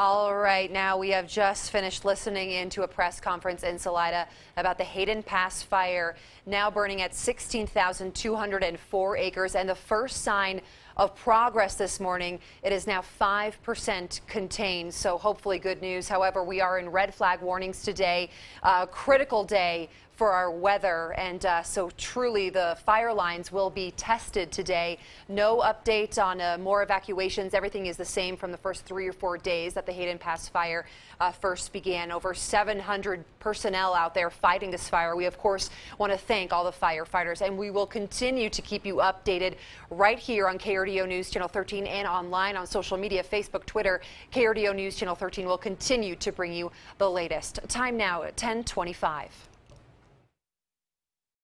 All right, now we have just finished listening into a press conference in Salida about the Hayden Pass fire, now burning at 16,204 acres, and the first sign of progress this morning. It is now 5% contained, so hopefully good news. However, we are in red flag warnings today, a critical day for our weather. And uh, so truly the fire lines will be tested today. No update on uh, more evacuations. Everything is the same from the first three or four days that the Hayden Pass fire uh, first began. Over 700 personnel out there fighting this fire. We, of course, want to thank all the firefighters, and we will continue to keep you updated right here on KRDO News Channel 13 and online on social media, Facebook, Twitter. KRDO News Channel 13 will continue to bring you the latest. Time now at 1025.